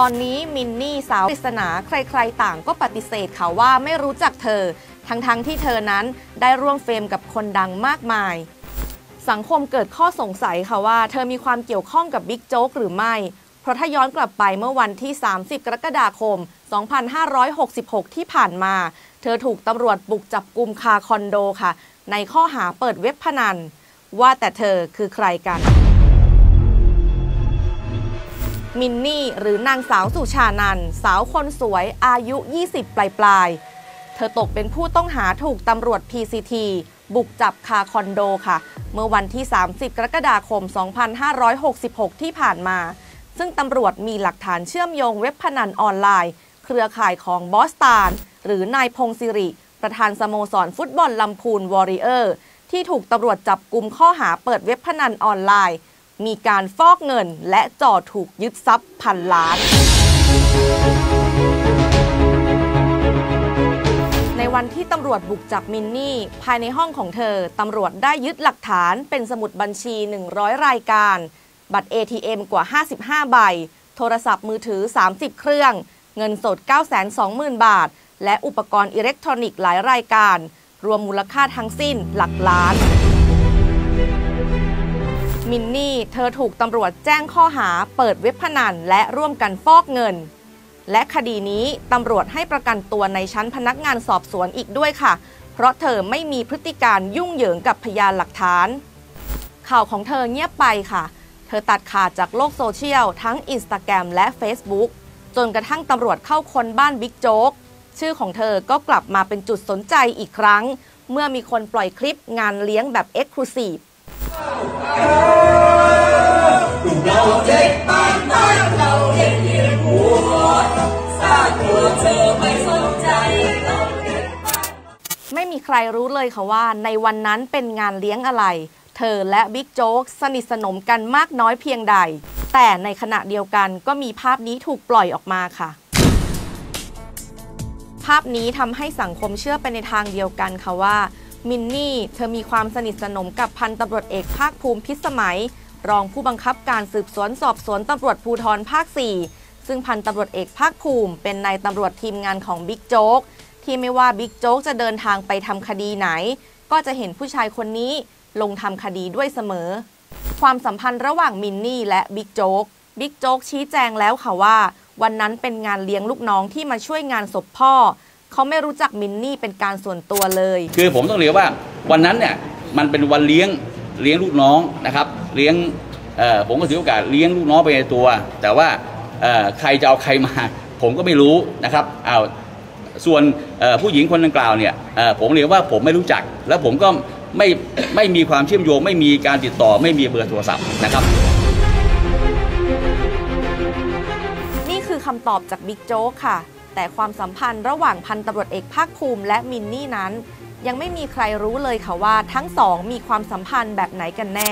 ตอนนี้มินนี่สาวปริศนาใครๆต่างก็ปฏิเสธค่ะว่าไม่รู้จักเธอ ทั้งๆทที่เธอนั้นได้ร่วมเฟรมกับคนดังมากมาย สังคมเกิดข้อสงสัยค่ะว่าเธอมีความเกี่ยวข้องกับบิ๊กโจ๊กหรือไม่ เพราะถ้าย้อนกลับไปเมื่อวันที่ 30 กรกฎาคม 2566 ที่ผ่านมา เธอถูกตำรวจบุกจับกลุ่มคาคอนโดค่ะ ในข้อหาเปิดเว็บพนัน ว่าแต่เธอคือใครกัน มินนี่หรือนางสาวสุชานันสาวคนสวยอายุ 20 ปลายปลายๆเธอตกเป็นผู้ต้องหาถูกตำรวจ PCT บุกจับคาคอนโดค่ะ เมื่อวันที่ 30 กรกฎาคม 2566 ที่ผ่านมา ซึ่งตำรวจมีหลักฐานเชื่อมโยงเว็บพนันออนไลน์ เครือข่ายของบอสตาน หรือนายพงศ์ศิริ ประธานสโมสรฟุตบอลลำพูนวอริเออร์ ที่ถูกตำรวจจับกลุ่มข้อหาเปิดเว็บพนันออนไลน์ มีการฟอกเงินและจ่อถูกยึดทรัพย์พันล้านในวันที่ตำรวจบุกจับมินนี่ ภายในห้องของเธอ ตำรวจได้ยึดหลักฐานเป็นสมุดบัญชี 100 รายการ บัตร ATM กว่า 55 ใบ โทรศัพท์มือถือ 30 เครื่อง เงินสด 920,000 บาท และอุปกรณ์อิเล็กทรอนิกส์หลายรายการ รวมมูลค่าทั้งสิ้นหลักล้าน มินนี่ เธอถูกตำรวจแจ้งข้อหาเปิดเว็บพนันและร่วมกันฟอกเงิน และคดีนี้ตำรวจให้ประกันตัวในชั้นพนักงานสอบสวนอีกด้วยค่ะ เพราะเธอไม่มีพฤติการณ์ยุ่งเหยิงกับพยานหลักฐาน ข่าวของเธอเงียบไปค่ะ เธอตัดขาดจากโลกโซเชียลทั้ง Instagram และ Facebook จนกระทั่งตำรวจเข้าค้นบ้านบิ๊กโจ๊กชื่อของเธอก็กลับมาเป็นจุดสนใจอีกครั้ง เมื่อมีคนปล่อยคลิปงานเลี้ยงแบบ Exclusive เราเด็กบ้านบ้านเราเด็กเรียนหัวสร้างตัวเธอไม่สนใจเราเด็กไม่มีใครรู้เลยค่ะว่า ในวันนั้นเป็นงานเลี้ยงอะไร เธอและบิ๊กโจ๊กสนิทสนมกันมากน้อยเพียงใด แต่ในขณะเดียวกันก็มีภาพนี้ถูกปล่อยออกมาค่ะภาพนี้ทำให้สังคมเชื่อไปในทางเดียวกันค่ะว่า มินนี่ เธอมีความสนิทสนมกับพันตำรวจเอกภาคภูมิพิศมัย รองผู้บังคับการสืบสวนสอบสวนตำรวจภูธรภาค 4 ซึ่งพันตำรวจเอกภาคภูมิ เป็นนายตำรวจทีมงานของบิ๊กโจ๊กที่ไม่ว่าบิ๊กโจ๊กจะเดินทางไปทำคดีไหน ก็จะเห็นผู้ชายคนนี้ลงทำคดีด้วยเสมอ ความสัมพันธ์ระหว่างมินนี่และบิ๊กโจ๊กบิ๊กโจ๊กชี้แจงแล้วค่ะว่า วันนั้นเป็นงานเลี้ยงลูกน้องที่มาช่วยงานศพพ่อ เขาไม่รู้จักมินนี่เป็นการส่วนตัวเลย คือผมต้องเรียกว่าวันนั้นเนี่ยมันเป็นวันเลี้ยง เลี้ยงลูกน้องนะครับ เลี้ยงผมก็ถือโอกาสเลี้ยงลูกน้องไปในตัว แต่ว่าใครจะเอาใครมา ผมก็ไม่รู้นะครับเอาส่วนผู้หญิงคนดังกล่าวเนี่ยผมเรียกว่าผมไม่รู้จัก แล้วผมก็ไม่ไม่มีความเชื่อมโยง ไม่มีการติดต่อไม่มีเบอร์โทรศัพท์นะครับนี่คือคำตอบจากบิ๊กโจ๊กค่ะ แต่ความสัมพันธ์ระหว่างพันตำรวจเอกภาคภูมิและมินนี่นั้น ยังไม่มีใครรู้เลยค่ะว่าทั้งสองมีความสัมพันธ์แบบไหนกันแน่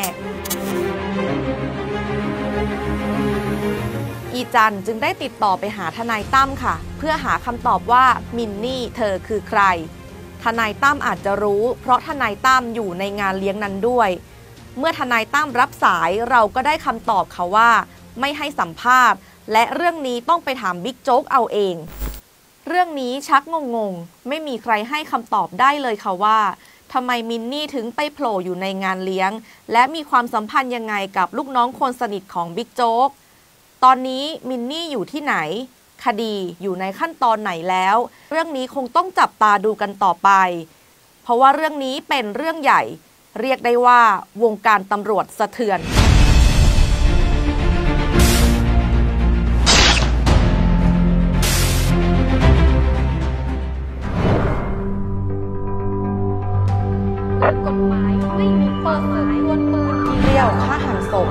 อีจันจึงได้ติดต่อไปหาทนายตั้มค่ะ เพื่อหาคำตอบว่ามินนี่เธอคือใคร ทนายตั้มอาจจะรู้ เพราะทนายตั้มอยู่ในงานเลี้ยงนั้นด้วย เมื่อทนายตั้มรับสายเราก็ได้คำตอบค่ะว่า ไม่ให้สัมภาษณ์ และเรื่องนี้ต้องไปถามบิ๊กโจ๊กเอาเอง เรื่องนี้ชักงงๆ ไม่มีใครให้คำตอบได้เลยค่ะว่าทำไมมินนี่ถึงไปโผล่อยู่ในงานเลี้ยง และมีความสัมพันธ์ยังไงกับลูกน้องคนสนิทของบิ๊กโจ๊ก ตอนนี้มินนี่อยู่ที่ไหน คดีอยู่ในขั้นตอนไหนแล้ว เรื่องนี้คงต้องจับตาดูกันต่อไป เพราะว่าเรื่องนี้เป็นเรื่องใหญ่ เรียกได้ว่าวงการตำรวจสะเทือน กฎหมายไม่มีเปิดเผยบนปืนทีเดียวฆ่าหันศพ